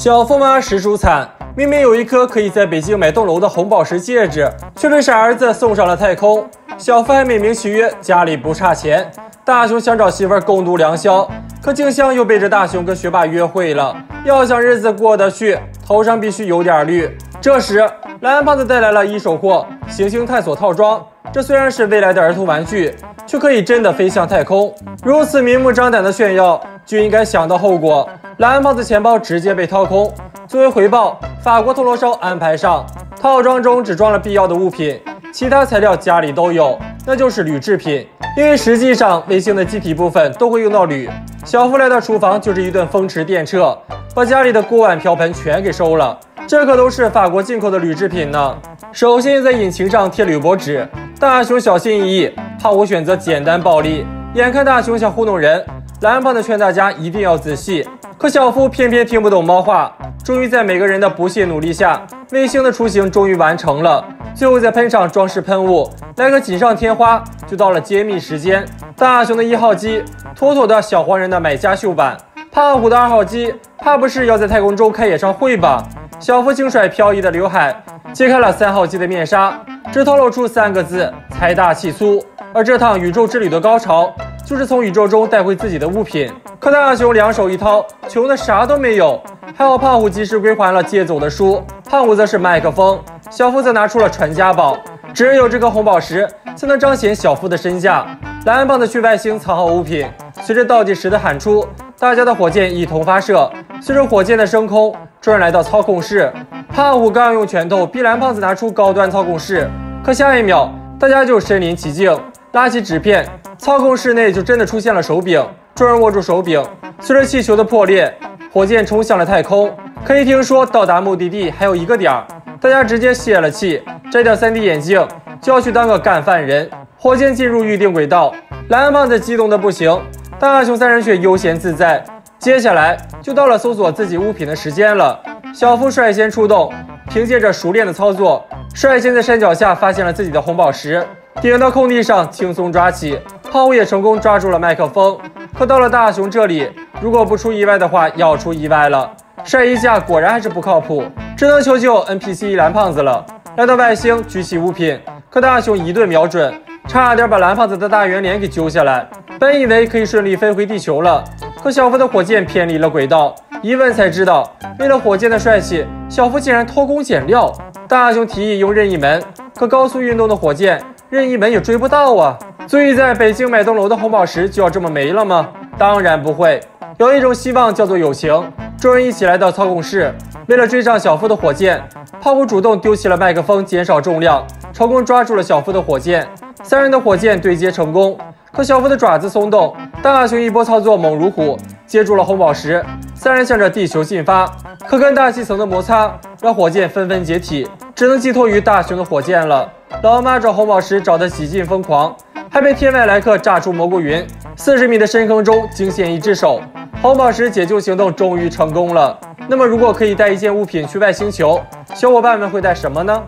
小富妈实属惨，明明有一颗可以在北京买栋楼的红宝石戒指，却被傻儿子送上了太空。小富还美名其曰家里不差钱，大雄想找媳妇共度良宵，可静香又背着大雄跟学霸约会了。要想日子过得去，头上必须有点绿。这时，蓝胖子带来了一手货——行星探索套装。这虽然是未来的儿童玩具，却可以真的飞向太空。如此明目张胆的炫耀，就应该想到后果。蓝胖子钱包直接被掏空。作为回报，法国铜锣烧安排上套装中只装了必要的物品，其他材料家里都有，那就是铝制品。因为实际上卫星的机体部分都会用到铝。小夫来到厨房就是一顿风驰电掣，把家里的锅碗瓢盆全给收了。这可都是法国进口的铝制品呢。首先在引擎上贴铝箔纸。大雄小心翼翼，胖虎选择简单暴力。眼看大雄想糊弄人，蓝胖子劝大家一定要仔细。可小夫偏偏听不懂猫话。终于在每个人的不懈努力下，卫星的雏形终于完成了。最后再喷上装饰喷雾，来个锦上添花，就到了揭秘时间。大雄的一号机妥妥的小黄人的买家秀版，胖虎的二号机怕不是要在太空中开演唱会吧？小夫轻甩飘逸的刘海，揭开了三号机的面纱。只透露出三个字：财大气粗。而这趟宇宙之旅的高潮，就是从宇宙中带回自己的物品。可大雄两手一掏，穷的啥都没有。还好胖虎及时归还了借走的书。胖虎则是麦克风，小夫则拿出了传家宝。只有。这颗红宝石，才能彰显小夫的身价。蓝胖子去外星藏好物品，随着倒计时的喊出，大家的火箭一同发射。随着火箭的升空，众人来到操控室。胖虎刚要用拳头逼蓝胖子拿出高端操控室，可下一秒大家就身临其境，拉起纸片，操控室内就真的出现了手柄。众人握住手柄，随着气球的破裂，火箭冲向了太空。可一听说到达目的地还有一个点儿，大家直接泄了气，摘掉 3D 眼镜就要去当个干饭人。火箭进入预定轨道，蓝胖子激动的不行，大雄三人却悠闲自在。接下来就到了搜索自己物品的时间了。小夫率先出动，凭借着熟练的操作，率先在山脚下发现了自己的红宝石，顶到空地上轻松抓起。胖虎也成功抓住了麦克风。可到了大雄这里，如果不出意外的话，要出意外了。晒衣架果然还是不靠谱，只能求救 NPC 蓝胖子了。来到外星，举起物品，可大雄一顿瞄准，差点把蓝胖子的大圆脸给揪下来。本以为可以顺利飞回地球了，可小夫的火箭偏离了轨道。一问才知道，为了火箭的帅气，小夫竟然偷工减料。大雄提议用任意门，可高速运动的火箭，任意门也追不到啊。所以在北京买栋楼的红宝石就要这么没了吗？当然不会。有一种希望叫做友情。众人一起来到操控室，为了追上小夫的火箭，胖虎主动丢弃了麦克风，减少重量，成功抓住了小夫的火箭。三人的火箭对接成功，可小夫的爪子松动，大雄一波操作猛如虎，接住了红宝石。三人向着地球进发，可跟大气层的摩擦让火箭纷纷解体，只能寄托于大雄的火箭了。老妈找红宝石找得几近疯狂，还被天外来客炸出蘑菇云。四十米的深坑中惊现一只手，红宝石解救行动终于成功了。那么，如果可以带一件物品去外星球，小伙伴们会带什么呢？